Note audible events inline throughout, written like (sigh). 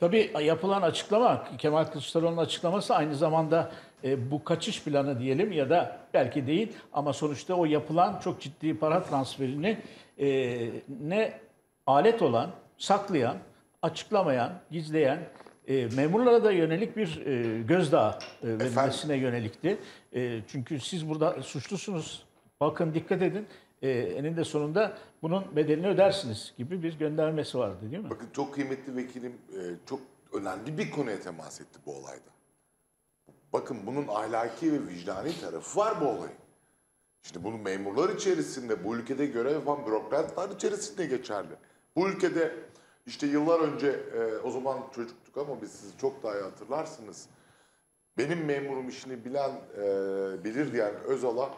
Tabii yapılan açıklama, Kemal Kılıçdaroğlu'nun açıklaması aynı zamanda e, bu kaçış planı diyelim ya da belki değil ama sonuçta o yapılan çok ciddi para transferini e, ne alet olan, saklayan, açıklamayan, gizleyen e, memurlara da yönelik bir e, gözdağı e, verilmesine yönelikti. E, çünkü siz burada suçlusunuz. Bakın dikkat edin. E, eninde sonunda bunun bedelini ödersiniz gibi bir göndermesi vardı değil mi? Bakın çok kıymetli vekilim e, çok önemli bir konuya temas etti bu olayda. Bakın bunun ahlaki ve vicdani tarafı var bu olayın. Şimdi bunu memurlar içerisinde, bu ülkede görev yapan bürokratlar içerisinde geçerli. Bu ülkede işte yıllar önce, e, o zaman çocuktuk ama biz sizi çok daha iyi hatırlarsınız. Benim memurum işini bilen, e, bilir diyen Özal'a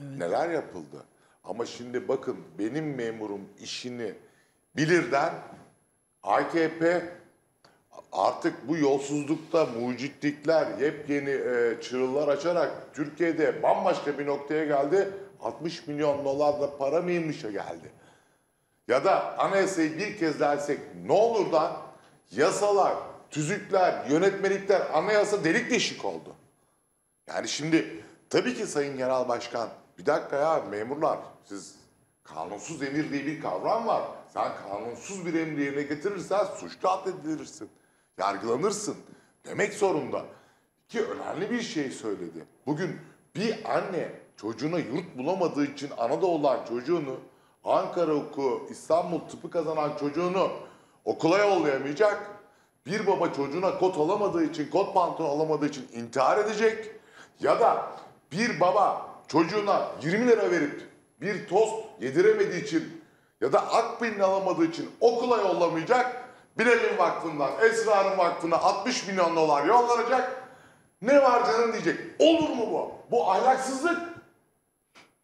neler yapıldı. Ama şimdi bakın benim memurum işini bilirden AKP artık bu yolsuzlukta mucitlikler, yepyeni e, çığırlar açarak Türkiye'de bambaşka bir noktaya geldi. 60 milyon dolar da para mıymışa geldi. Ya da anayasayı bir kez dersek ne olur da yasalar, tüzükler, yönetmelikler anayasa delik deşik oldu. Yani şimdi tabii ki Sayın Genel Başkan bir dakika ya memurlar siz kanunsuz emir diye bir kavram var. Sen kanunsuz bir emri yerine getirirsen suçlu addedilirsin. Yargılanırsın. Demek zorunda. Ki önemli bir şey söyledi. Bugün bir anne çocuğuna yurt bulamadığı için Anadolu'dan çocuğunu Ankara oku, İstanbul tıpı kazanan çocuğunu okula yollayamayacak. Bir baba çocuğuna kot alamadığı için, kot pantolon alamadığı için intihar edecek. Ya da bir baba çocuğuna 20 lira verip bir tost yediremediği için ya da akbilini alamadığı için okula yollamayacak. Bilal'in vakfından, Esra'nın vakfına 60 milyon dolar yollanacak. Ne var canım diyecek. Olur mu bu? Bu ahlaksızlık.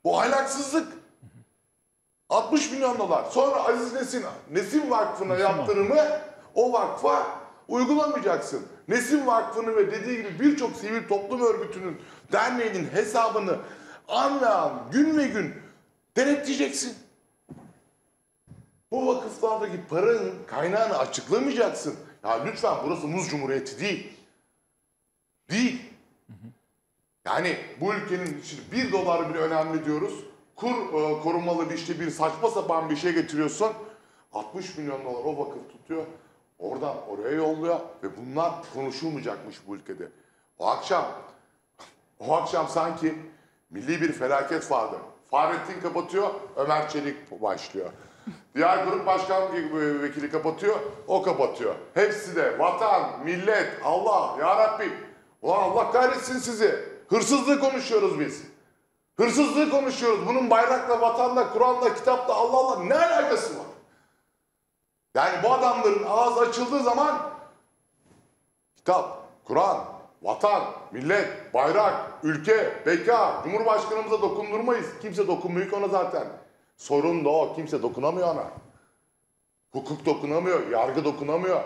Bu ahlaksızlık. 60 milyon dolar. Sonra Aziz Nesin, Nesin Vakfı'na yaptırımı o vakfa uygulamayacaksın. Nesin Vakfı'nın ve dediği gibi birçok sivil toplum örgütünün, derneğinin hesabını an ve an, gün ve gün denetleyeceksin. Bu vakıflardaki paranın kaynağını açıklamayacaksın. Ya lütfen burası Muz Cumhuriyeti değil. Değil. Yani bu ülkenin şimdi bir dolar bile önemli diyoruz. Kur e, korumalı bir işte bir saçma sapan bir şey getiriyorsun. 60 milyon dolar o vakıf tutuyor. Oradan oraya yolluyor ve bunlar konuşulmayacakmış bu ülkede. O akşam, (laughs) o akşam sanki milli bir felaket vardı. Fahrettin kapatıyor, Ömer Çelik başlıyor. Diğer grup başkan vekili kapatıyor, o kapatıyor. Hepsi de vatan, millet, Allah, ya Rabbi. Ulan Allah kahretsin sizi. Hırsızlığı konuşuyoruz biz. Hırsızlığı konuşuyoruz. Bunun bayrakla, vatanla, Kur'an'la, kitapla, Allah Allah ne alakası var? Yani bu adamların ağzı açıldığı zaman kitap, Kur'an, vatan, millet, bayrak, ülke, beka, Cumhurbaşkanımıza dokundurmayız. Kimse dokunmuyor ki ona zaten. Sorun da o. Kimse dokunamıyor ona. Hukuk dokunamıyor, yargı dokunamıyor.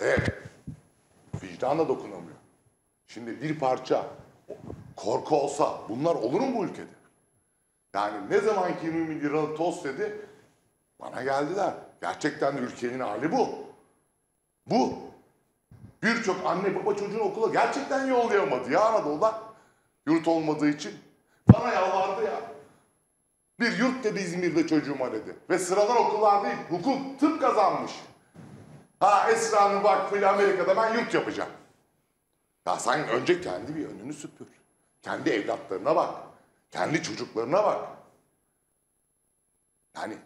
Evet. Vicdan da dokunamıyor. Şimdi bir parça korku olsa bunlar olur mu bu ülkede? Yani ne zaman ki 20 liralık tost dedi bana geldiler. Gerçekten de ülkenin hali bu. Bu. Birçok anne baba çocuğunu okula gerçekten yollayamadı ya Anadolu'da. Yurt olmadığı için. Bana yalvardı ya. Bir yurt dedi İzmir'de çocuğuma dedi. Ve sıradan okullar değil, hukuk, tıp kazanmış. Ha Esra'nın vakfıyla Amerika'da ben yurt yapacağım. Ya sen önce kendi bir önünü süpür. Kendi evlatlarına bak. Kendi çocuklarına bak. Yani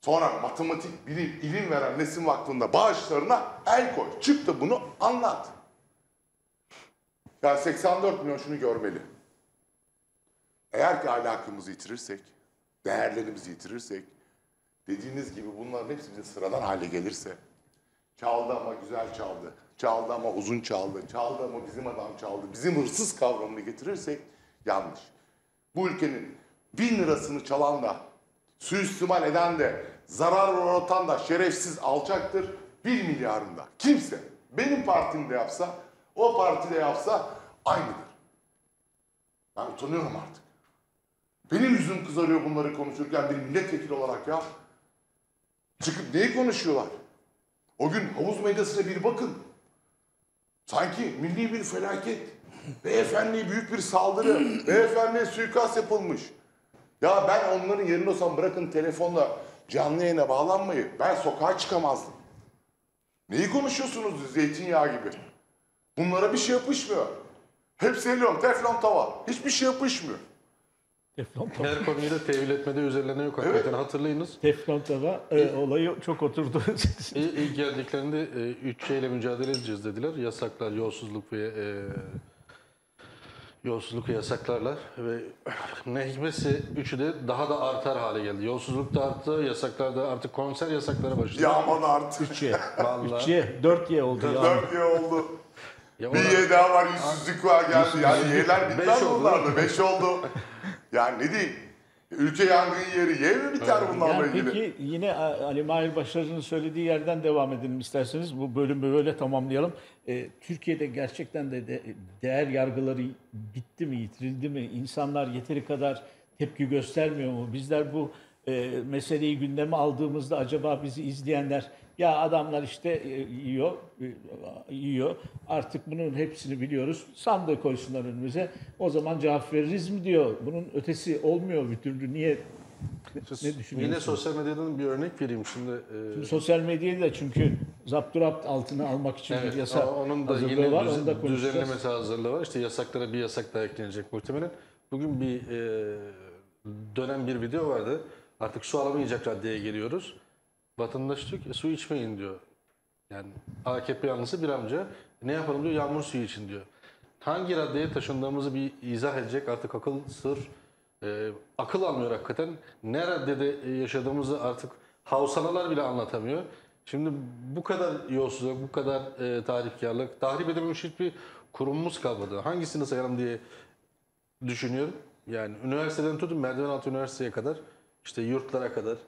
sonra matematik, bilim, ilim veren Nesin Vakfı'nda bağışlarına el koy. Çık da bunu anlat. Ya 84 milyon şunu görmeli. Eğer ki ahlakımızı yitirirsek, değerlerimizi yitirirsek, dediğiniz gibi bunların hepsi bize sıradan hale gelirse, çaldı ama güzel çaldı, çaldı ama uzun çaldı, çaldı ama bizim adam çaldı, bizim hırsız kavramını getirirsek yanlış. Bu ülkenin bin lirasını çalan da, suistimal eden de, zarar uğratan da şerefsiz alçaktır. Bir milyarında kimse benim partimde yapsa, o partide yapsa aynıdır. Ben utanıyorum artık. Benim yüzüm kızarıyor bunları konuşurken bir milletvekili olarak ya. Çıkıp neyi konuşuyorlar? O gün havuz medyasına bir bakın. Sanki milli bir felaket. (laughs) Beyefendiye büyük bir saldırı. (laughs) Beyefendiye suikast yapılmış. Ya ben onların yerinde olsam bırakın telefonla canlı yayına bağlanmayı. Ben sokağa çıkamazdım. Neyi konuşuyorsunuz zeytinyağı gibi? Bunlara bir şey yapışmıyor. Hepsi eliyorum teflon tava. Hiçbir şey yapışmıyor. Teflon tava. Her konuyu da tevil etmede üzerlerine yok hakikaten hatırlayınız. Teflon tava e, olayı çok oturdu. İlk, ilk geldiklerinde e, üç şeyle mücadele edeceğiz dediler. Yasaklar, yolsuzluk ve e, yolsuzluk ve yasaklarla ve (clears throat) ne hikmetse üçü de daha da artar hale geldi. Yolsuzluk da arttı, yasaklar da artık konser yasaklara başladı. Ya aman artık. 3Y. (laughs) Vallahi. 3Y. 4Y oldu ya. Dört yıl oldu. Ya Bir ye daha var, yüzsüzlük var geldi. Yani yeler Beş bitmez oldu. bunlarla. Beş oldu. (laughs) Yani ne diyeyim? Ülke yangın yeri. Ye mi biter bunlarla Yani ilgili? peki yine Ali Mahir Başarı'nın söylediği yerden devam edelim isterseniz. Bu bölümü böyle tamamlayalım. Ee, Türkiye'de gerçekten de, de değer yargıları bitti mi, yitirildi mi? İnsanlar yeteri kadar tepki göstermiyor mu? Bizler bu e, meseleyi gündeme aldığımızda acaba bizi izleyenler ya adamlar işte e, yiyor, e, yiyor. Artık bunun hepsini biliyoruz. Sandığı koysunlar önümüze. O zaman cevap veririz mi diyor. Bunun ötesi olmuyor bir türlü. Niye ne düşünüyorsunuz? Yine sosyal medyadan bir örnek vereyim şimdi. e, Sosyal medyayı da çünkü zapturapt altına almak için bir Evet, yasa ama onun da hazırlığı var. düzen- da düzenlemesi hazırlığı var. İşte yasaklara bir yasak daha eklenecek muhtemelen. Bugün bir e, dönem bir video vardı. Artık su alamayacak raddeye geliyoruz. Vatandaş diyor ki su içmeyin diyor. Yani AKP yanlısı bir amca ne yapalım diyor yağmur suyu için diyor. Hangi raddeye taşındığımızı bir izah edecek artık akıl sır e, akıl almıyor hakikaten. Ne raddede yaşadığımızı artık havsalalar bile anlatamıyor. Şimdi bu kadar yolsuzluk, bu kadar e, tahripkarlık, tahrip edememiş hiçbir kurumumuz kalmadı. Hangisini sayalım diye düşünüyorum. Yani üniversiteden tutun merdiven altı üniversiteye kadar, işte yurtlara kadar.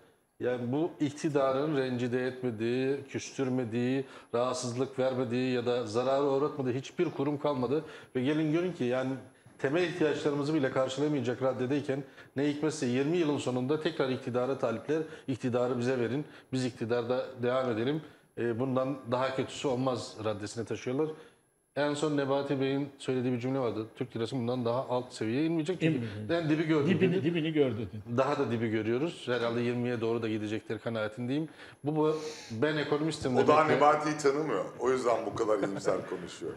Yani bu iktidarın rencide etmediği, küstürmediği, rahatsızlık vermediği ya da zararı uğratmadığı hiçbir kurum kalmadı. Ve gelin görün ki yani temel ihtiyaçlarımızı bile karşılayamayacak raddedeyken ne hikmetse 20 yılın sonunda tekrar iktidara talipler, iktidarı bize verin, biz iktidarda devam edelim. E, bundan daha kötüsü olmaz raddesine taşıyorlar. En son Nebati Bey'in söylediği bir cümle vardı. Türk lirası bundan daha alt seviyeye inmeyecek. Çünkü İnmeyecek. ben dibi gördüm. Dibini, dedi. dibini gördü. dedi. Daha da dibi görüyoruz. Herhalde 20'ye doğru da gidecektir kanaatindeyim. Bu, bu ben ekonomistim O daha Nebati'yi tanımıyor. O yüzden bu kadar iyimser (laughs) konuşuyor.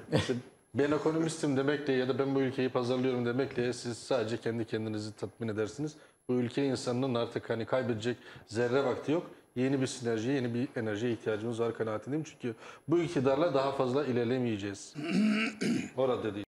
ben ekonomistim demekle ya da ben bu ülkeyi pazarlıyorum demekle siz sadece kendi kendinizi tatmin edersiniz. Bu ülke insanının artık hani kaybedecek zerre vakti yok. Yeni bir sinerjiye, yeni bir enerjiye ihtiyacımız var kanaatindeyim. Çünkü bu iktidarla daha fazla ilerlemeyeceğiz. (clears throat) Orada değil.